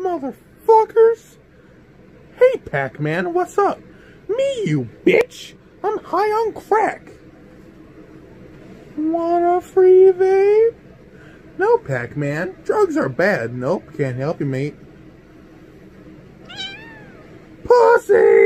motherfuckers? Hey, Pac-Man, what's up? Me, you bitch! I'm high on crack. Want a free vape? No, Pac-Man. Drugs are bad. Nope, can't help you, mate. Pussy!